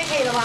接可以了吗？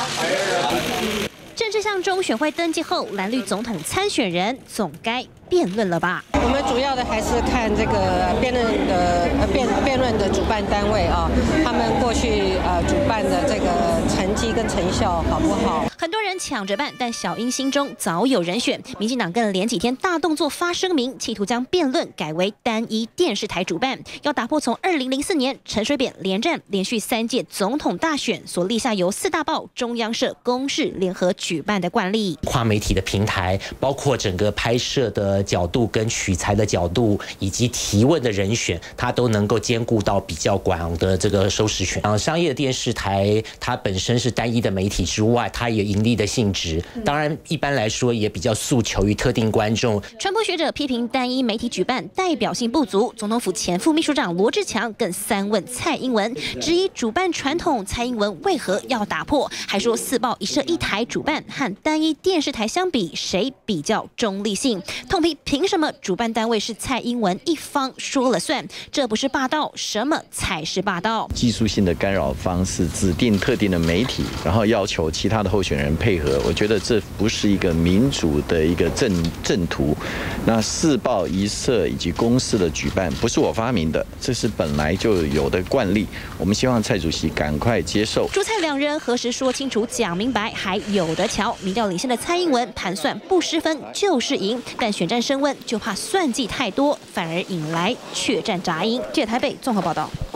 政治向中选会登记后，蓝绿总统参选人总该辩论了吧？我们主要的还是看这个辩论的呃辩辩论的主办单位啊，他们过去呃主办的这个成绩跟成效好不好？很多人抢着办，但小英心中早有人选。民进党更连几天大动作发声明，企图将辩论改为单一电视台主办，要打破从二零零四年陈水扁连战连续三届总统大选所立下由四大报、中央社、公视联合举办的惯例。跨媒体的平台，包括整个拍摄的角度跟取材的角度，以及提问的人选，它都能够兼顾到比较广的这个收视权。啊，商业电视台它本身是单一的媒体之外，它也。盈利的性质，当然一般来说也比较诉求于特定观众。传播学者批评单一媒体举办代表性不足，总统府前副秘书长罗志强更三问蔡英文，质疑主办传统，蔡英文为何要打破？还说四报一设一台主办和单一电视台相比，谁比较中立性？痛批凭什么主办单位是蔡英文一方说了算？这不是霸道，什么才是霸道？技术性的干扰方式，指定特定的媒体，然后要求其他的候选人。配合，我觉得这不是一个民主的一个正正途。那四报一社以及公司的举办，不是我发明的，这是本来就有的惯例。我们希望蔡主席赶快接受。朱蔡两人何时说清楚、讲明白，还有的瞧。民调领先的蔡英文盘算不失分就是赢，但选战升温就怕算计太多，反而引来血战杂音。记者台北综合报道。